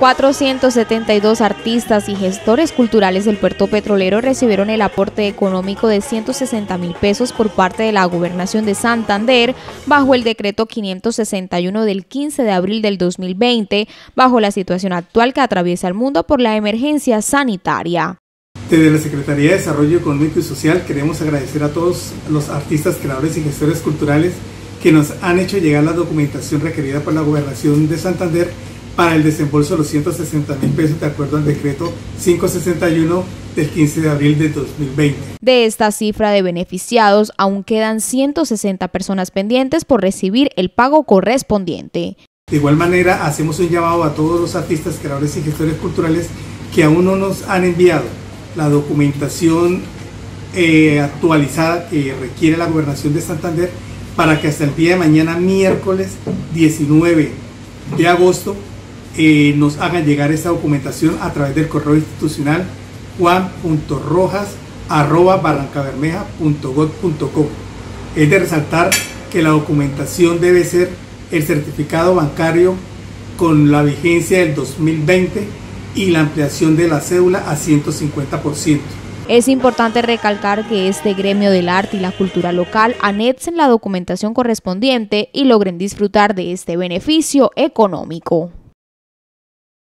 472 artistas y gestores culturales del puerto petrolero recibieron el aporte económico de 160 mil pesos por parte de la gobernación de Santander bajo el decreto 561 del 15 de abril del 2020, bajo la situación actual que atraviesa el mundo por la emergencia sanitaria. Desde la Secretaría de Desarrollo Económico y Social queremos agradecer a todos los artistas, creadores y gestores culturales que nos han hecho llegar la documentación requerida por la gobernación de Santander para el desembolso de los 160 mil pesos de acuerdo al decreto 561 del 15 de abril de 2020. De esta cifra de beneficiados, aún quedan 160 personas pendientes por recibir el pago correspondiente. De igual manera, hacemos un llamado a todos los artistas, creadores y gestores culturales que aún no nos han enviado la documentación eh, actualizada que requiere la gobernación de Santander para que hasta el día de mañana, miércoles 19 de agosto, eh, nos hagan llegar esta documentación a través del correo institucional juan.rojas.barrancabermeja.gov.co. Es de resaltar que la documentación debe ser el certificado bancario con la vigencia del 2020 y la ampliación de la cédula a 150%. Es importante recalcar que este gremio del arte y la cultura local anexen la documentación correspondiente y logren disfrutar de este beneficio económico.